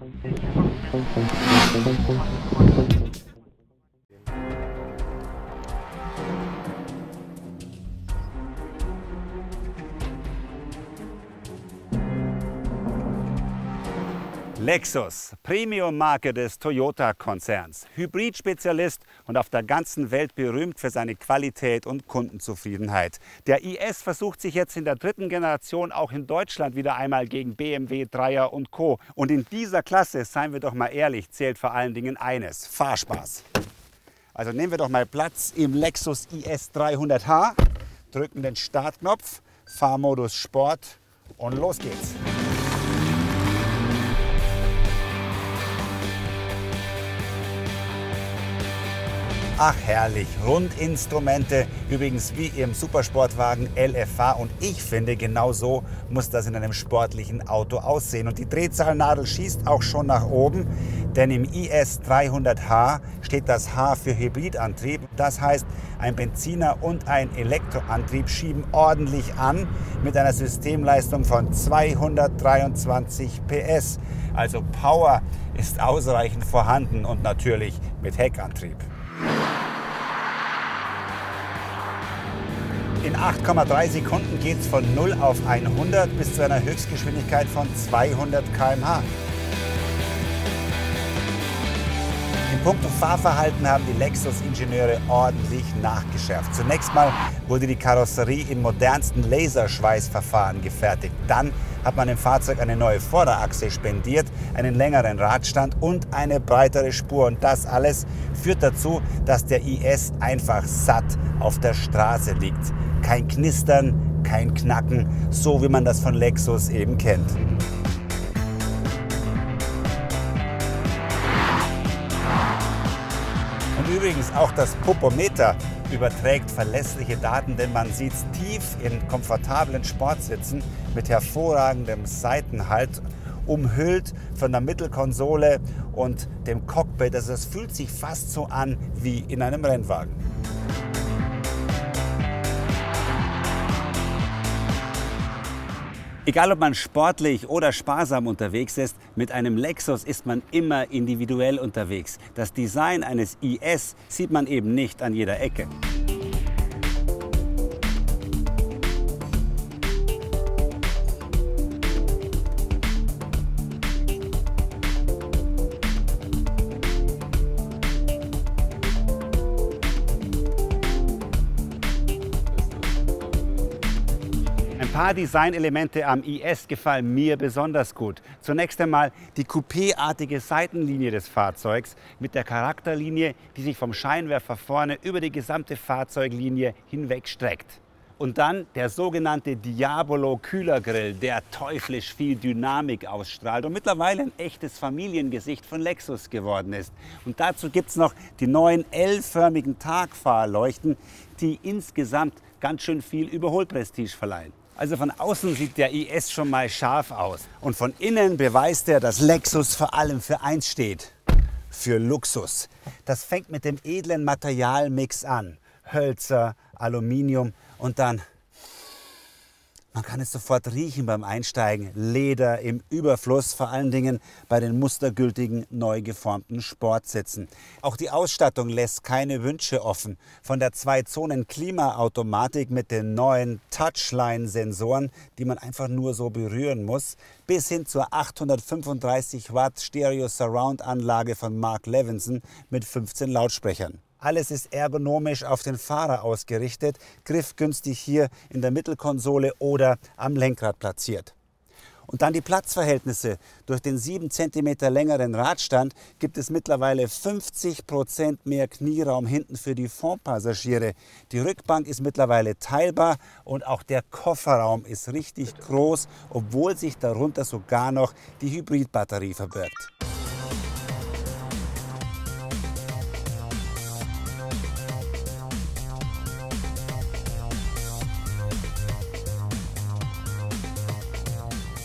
Thank you. Lexus, Premium-Marke des Toyota-Konzerns, Hybrid-Spezialist und auf der ganzen Welt berühmt für seine Qualität und Kundenzufriedenheit. Der IS versucht sich jetzt in der dritten Generation auch in Deutschland wieder einmal gegen BMW, Dreier und Co. Und in dieser Klasse, seien wir doch mal ehrlich, zählt vor allen Dingen eines, Fahrspaß. Also nehmen wir doch mal Platz im Lexus IS 300h, drücken den Startknopf, Fahrmodus Sport und los geht's. Ach herrlich, Rundinstrumente, übrigens wie im Supersportwagen LFA und ich finde, genau so muss das in einem sportlichen Auto aussehen. Und die Drehzahlnadel schießt auch schon nach oben, denn im IS 300H steht das H für Hybridantrieb. Das heißt, ein Benziner und ein Elektroantrieb schieben ordentlich an mit einer Systemleistung von 223 PS. Also Power ist ausreichend vorhanden und natürlich mit Heckantrieb. In 8,3 Sekunden geht es von 0 auf 100 bis zu einer Höchstgeschwindigkeit von 200 km/h. In puncto Fahrverhalten haben die Lexus-Ingenieure ordentlich nachgeschärft. Zunächst mal wurde die Karosserie im modernsten Laserschweißverfahren gefertigt. Dann hat man dem Fahrzeug eine neue Vorderachse spendiert, einen längeren Radstand und eine breitere Spur. Und das alles führt dazu, dass der IS einfach satt auf der Straße liegt. Kein Knistern, kein Knacken, so wie man das von Lexus eben kennt. Und übrigens auch das Popometer überträgt verlässliche Daten, denn man sieht es tief in komfortablen Sportsitzen mit hervorragendem Seitenhalt, umhüllt von der Mittelkonsole und dem Cockpit. Also es fühlt sich fast so an wie in einem Rennwagen. Egal ob man sportlich oder sparsam unterwegs ist, mit einem Lexus ist man immer individuell unterwegs. Das Design eines IS sieht man eben nicht an jeder Ecke. Paar Designelemente am IS gefallen mir besonders gut. Zunächst einmal die coupéartige Seitenlinie des Fahrzeugs mit der Charakterlinie, die sich vom Scheinwerfer vorne über die gesamte Fahrzeuglinie hinweg streckt. Und dann der sogenannte Diabolo Kühlergrill, der teuflisch viel Dynamik ausstrahlt und mittlerweile ein echtes Familiengesicht von Lexus geworden ist. Und dazu gibt es noch die neuen L-förmigen Tagfahrleuchten, die insgesamt ganz schön viel Überholprestige verleihen. Also von außen sieht der IS schon mal scharf aus. Und von innen beweist er, dass Lexus vor allem für eins steht. Für Luxus. Das fängt mit dem edlen Materialmix an. Hölzer, Aluminium und dann man kann es sofort riechen beim Einsteigen. Leder im Überfluss, vor allen Dingen bei den mustergültigen, neu geformten Sportsitzen. Auch die Ausstattung lässt keine Wünsche offen. Von der Zwei-Zonen-Klimaautomatik mit den neuen Touchline-Sensoren, die man einfach nur so berühren muss, bis hin zur 835 Watt Stereo-Surround-Anlage von Mark Levinson mit 15 Lautsprechern. Alles ist ergonomisch auf den Fahrer ausgerichtet, griffgünstig hier in der Mittelkonsole oder am Lenkrad platziert. Und dann die Platzverhältnisse. Durch den 7 cm längeren Radstand gibt es mittlerweile 50 Prozent mehr Knieraum hinten für die Fondpassagiere. Die Rückbank ist mittlerweile teilbar und auch der Kofferraum ist richtig groß, obwohl sich darunter sogar noch die Hybridbatterie verbirgt.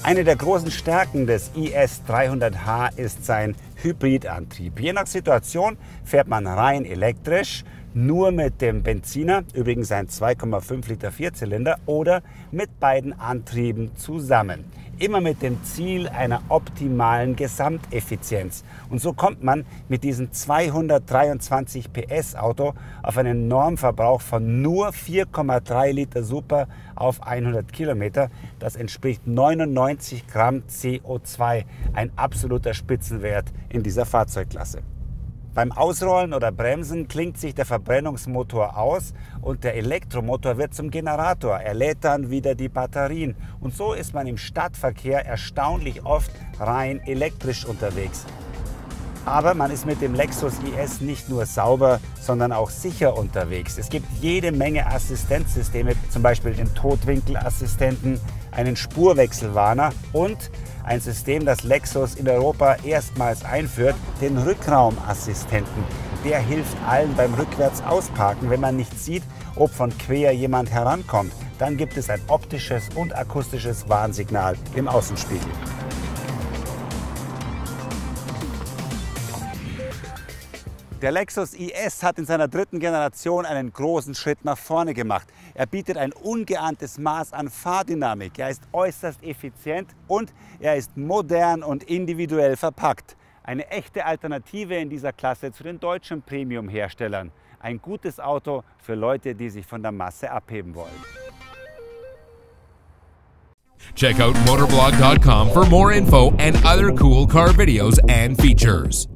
Eine der großen Stärken des IS 300H ist sein Hybridantrieb. Je nach Situation fährt man rein elektrisch, nur mit dem Benziner, übrigens ein 2,5 Liter Vierzylinder, oder mit beiden Antrieben zusammen. immer mit dem Ziel einer optimalen Gesamteffizienz. Und so kommt man mit diesem 223 PS Auto auf einen Normverbrauch von nur 4,3 Liter Super auf 100 Kilometer. Das entspricht 99 Gramm CO2, ein absoluter Spitzenwert in dieser Fahrzeugklasse. Beim Ausrollen oder Bremsen klingt sich der Verbrennungsmotor aus und der Elektromotor wird zum Generator. Er lädt dann wieder die Batterien. Und so ist man im Stadtverkehr erstaunlich oft rein elektrisch unterwegs. Aber man ist mit dem Lexus IS nicht nur sauber, sondern auch sicher unterwegs. Es gibt jede Menge Assistenzsysteme, zum Beispiel den Totwinkelassistenten, einen Spurwechselwarner und ein System, das Lexus in Europa erstmals einführt, den Rückraumassistenten. Der hilft allen beim rückwärts ausparken, wenn man nicht sieht, ob von quer jemand herankommt. Dann gibt es ein optisches und akustisches Warnsignal im Außenspiegel. Der Lexus IS hat in seiner dritten Generation einen großen Schritt nach vorne gemacht. Er bietet ein ungeahntes Maß an Fahrdynamik. Er ist äußerst effizient und er ist modern und individuell verpackt. Eine echte Alternative in dieser Klasse zu den deutschen Premium-Herstellern. Ein gutes Auto für Leute, die sich von der Masse abheben wollen. Check out motorblog.com for more info and other cool car videos and features.